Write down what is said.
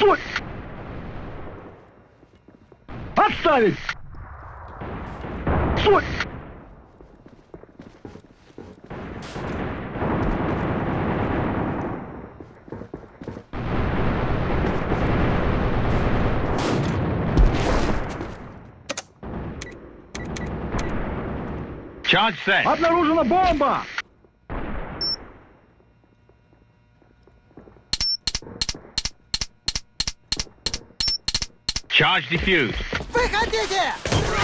Стой! Отставить! Стой! Charge set. Обнаружена бомба! Charge defused. Выходите!